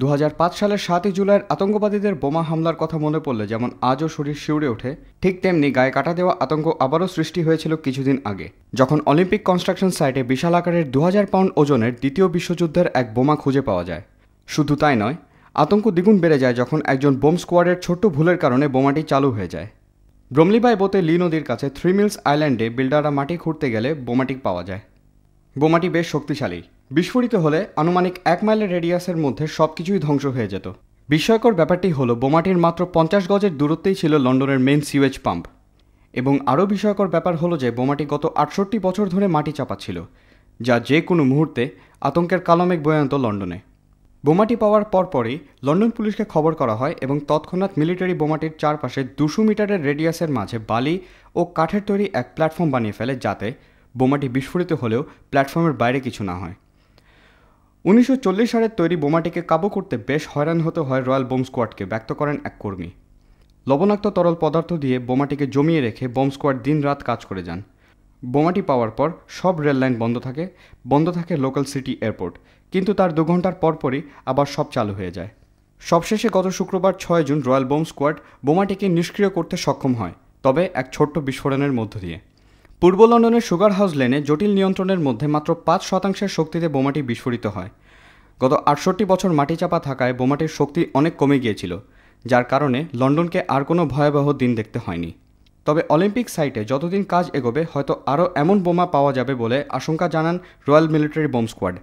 দু হাজার পাঁচ সালের সাতই জুলাইয়ের আতঙ্কবাদীদের বোমা হামলার কথা মনে পড়লে যেমন আজও শরীর শিউরে ওঠে, ঠিক তেমনি গায়ে কাটা দেওয়া আতঙ্ক আবারও সৃষ্টি হয়েছিল কিছুদিন আগে। যখন অলিম্পিক কনস্ট্রাকশন সাইটে বিশাল আকারের দু হাজার পাউন্ড ওজনের দ্বিতীয় বিশ্বযুদ্ধের এক বোমা খুঁজে পাওয়া যায়। শুধু তাই নয়, আতঙ্ক দ্বিগুণ বেড়ে যায় যখন একজন বোম স্কোয়াডের ছোট্ট ভুলের কারণে বোমাটি চালু হয়ে যায়। ব্রমলিবাই বোতে লি নদীর কাছে থ্রি মিলস আইল্যান্ডে বিল্ডাররা মাটি খুঁড়তে গেলে বোমাটি পাওয়া যায়। বোমাটি বেশ শক্তিশালী। বিস্ফোরিত হলে আনুমানিক এক মাইলের রেডিয়াসের মধ্যে সব কিছুই ধ্বংস হয়ে যেত। বিস্ময়কর ব্যাপারটি হলো, বোমাটির মাত্র পঞ্চাশ গজের দূরত্বেই ছিল লন্ডনের মেন সিওয়েজ পাম্প। এবং আরও বিস্ময়কর ব্যাপার হলো যে, বোমাটি গত আটষট্টি বছর ধরে মাটি চাপা ছিল যা যে কোনো মুহূর্তে আতঙ্কের কালমেঘ বয়ে আনত লন্ডনে। বোমাটি পাওয়ার পরপরই লন্ডন পুলিশকে খবর করা হয় এবং তৎক্ষণাৎ মিলিটারি বোমাটির চারপাশে দুশো মিটারের রেডিয়াসের মাঝে বালি ও কাঠের তৈরি এক প্ল্যাটফর্ম বানিয়ে ফেলে, যাতে বোমাটি বিস্ফোরিত হলেও প্ল্যাটফর্মের বাইরে কিছু না হয়। উনিশশো চল্লিশ সালের তৈরি বোমাটিকে কাবু করতে বেশ হয়রান হতে হয় রয়্যাল বোম স্কোয়াডকে, ব্যক্ত করেন এক কর্মী। লবণাক্ত তরল পদার্থ দিয়ে বোমাটিকে জমিয়ে রেখে বোম স্কোয়াড দিন রাত কাজ করে যান। বোমাটি পাওয়ার পর সব রেল লাইন বন্ধ থাকে বন্ধ থাকে লোকাল সিটি এয়ারপোর্ট, কিন্তু তার দু ঘণ্টার পরপরই আবার সব চালু হয়ে যায়। সবশেষে গত শুক্রবার ছয় জুন রয়্যাল বোম স্কোয়াড বোমাটিকে নিষ্ক্রিয় করতে সক্ষম হয়, তবে এক ছোট্ট বিস্ফোরণের মধ্য দিয়ে। পূর্ব লন্ডনের সুগার হাউস লেনে জটিল নিয়ন্ত্রণের মধ্যে মাত্র পাঁচ শতাংশের শক্তিতে বোমাটি বিস্ফোরিত হয়। গত আটষট্টি বছর মাটি চাপা থাকায় বোমাটির শক্তি অনেক কমে গিয়েছিল, যার কারণে লন্ডনকে আর কোনো ভয়াবহ দিন দেখতে হয়নি। তবে অলিম্পিক সাইটে যতদিন কাজ এগোবে, হয়তো আরও এমন বোমা পাওয়া যাবে বলে আশঙ্কা জানান রয়্যাল মিলিটারি বোম স্কোয়াড।